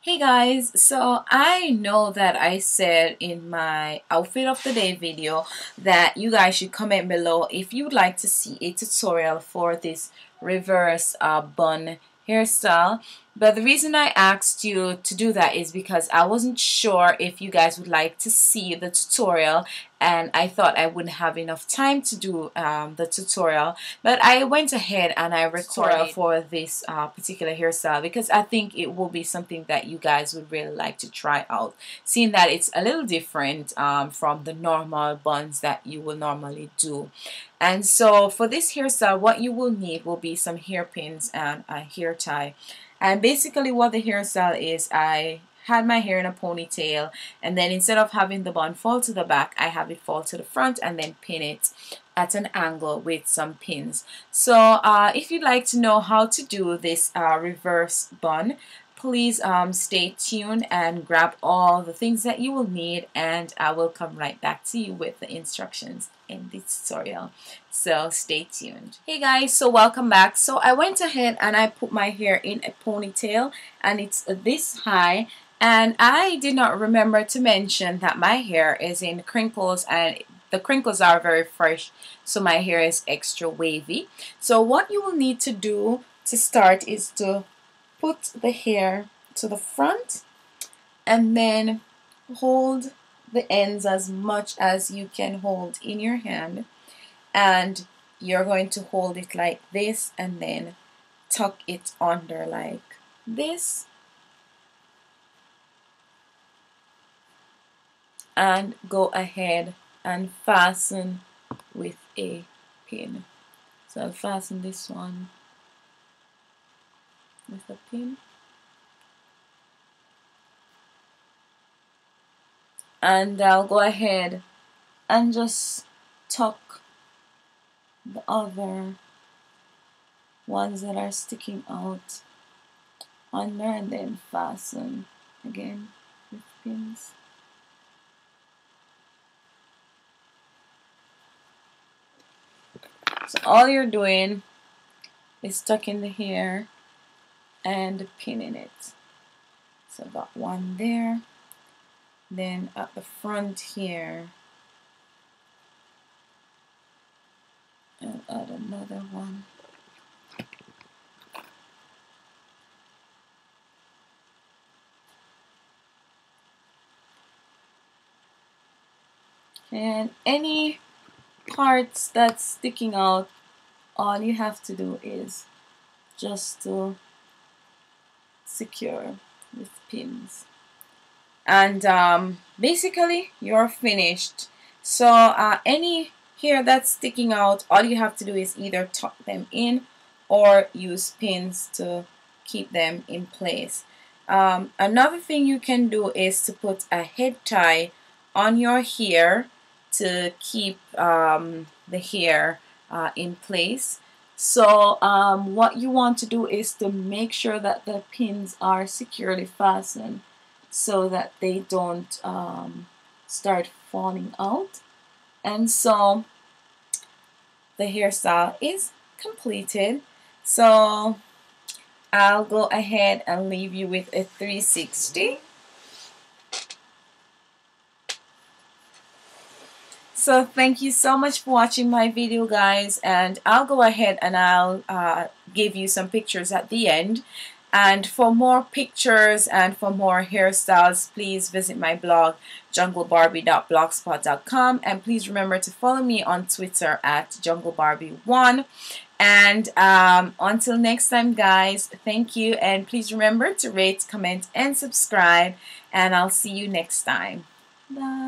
Hey guys, so I know that I said in my outfit of the day video that you guys should comment below if you would like to see a tutorial for this reverse uh, bun hairstyle but the reason I asked you to do that is because I wasn't sure if you guys would like to see the tutorial and I thought I wouldn't have enough time to do um, the tutorial. But I went ahead and I recorded for this uh, particular hairstyle because I think it will be something that you guys would really like to try out seeing that it's a little different um, from the normal buns that you will normally do. And so for this hairstyle what you will need will be some hairpins and a hair tie and basically what the hairstyle is, I had my hair in a ponytail and then instead of having the bun fall to the back, I have it fall to the front and then pin it at an angle with some pins. So uh, if you'd like to know how to do this uh, reverse bun, please um, stay tuned and grab all the things that you will need and I will come right back to you with the instructions in this tutorial. So stay tuned. Hey guys so welcome back. So I went ahead and I put my hair in a ponytail and it's this high and I did not remember to mention that my hair is in crinkles and the crinkles are very fresh so my hair is extra wavy. So what you will need to do to start is to put the hair to the front and then hold the ends as much as you can hold in your hand. And you're going to hold it like this and then tuck it under like this. And go ahead and fasten with a pin. So I'll fasten this one with a pin and I'll go ahead and just tuck the other ones that are sticking out under and then fasten again with pins. So all you're doing is tucking the hair and pinning it. So I've got one there. Then at the front here, I'll add another one. And any parts that's sticking out, all you have to do is just to secure with pins. And um, basically you're finished. So uh, any hair that's sticking out all you have to do is either tuck them in or use pins to keep them in place. Um, another thing you can do is to put a head tie on your hair to keep um, the hair uh, in place so um, what you want to do is to make sure that the pins are securely fastened so that they don't um, start falling out. And so the hairstyle is completed. So I'll go ahead and leave you with a 360. So thank you so much for watching my video guys and I'll go ahead and I'll uh, give you some pictures at the end. And for more pictures and for more hairstyles please visit my blog junglebarbie.blogspot.com and please remember to follow me on Twitter at junglebarbie1 and um, until next time guys thank you. And please remember to rate comment and subscribe. And I'll see you next time. Bye